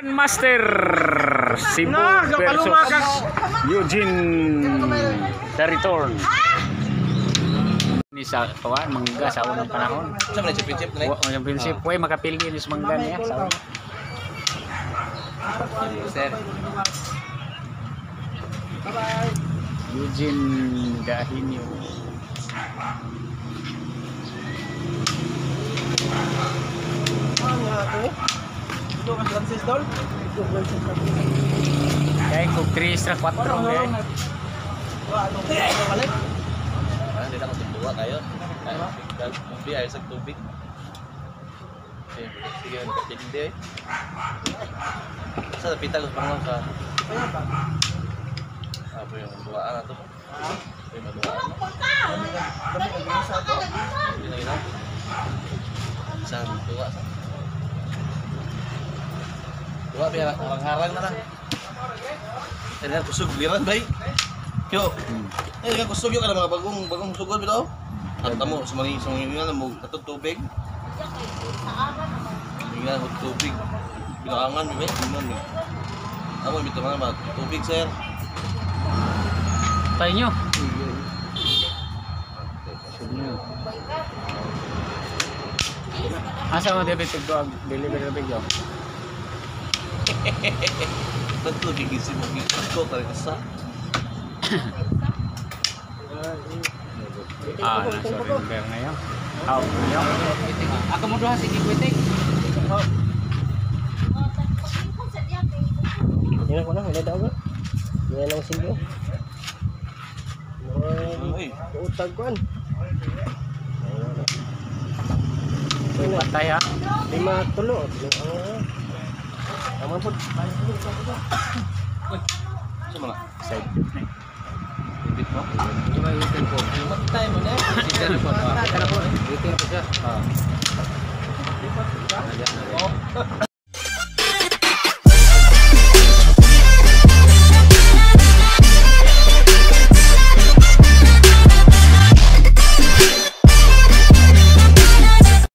Master Cebu kapaluma versus. Eugene The Return. Ni sa kawan mangga sa unang panahon. Sa mga championship na Wa ang prinsip way makapilgi ni sa mangga niya sa una. Sir. Eugene Dahinyo. Ito ka Francis Dol. Kaya kung 3 sa 4 eh. Ah, hindi na ako tutuwa kayo. Hindi ayaw sa tubig. Sige, sige, hindi eh. Sa napita ko pa sa... Apa yung duaan na to? Apa yung maduaan na? Hindi na gina. Isang duwa sa... Duwa, biya orang harang na lang. Ini kan kusog liran bay. Yo, Hmm. eh kan kusog yo kada mga bagong bagong sugod bitaw. At tamo sa mga nga mo katong tubig. Nga mo tubig. Bilangan mi bay, mo mi. Amo bitaw mga mga tubig sir. Tayo nyo. Asa mo tigdo ang delivery na bigyo? Tan tubig isi mo gi ko talaga sa. Ah, nasa surrender na yun. Out nyo. Ako mo doon sige kwitik. Yan ko na, wala daw ba? Yan lang silyo. Utag ko. Patay ha. Lima tulo. Tama po. sa mga Side. tubig mo. Lima itin po. Matay mo na. Na po. Itin po siya. Ah.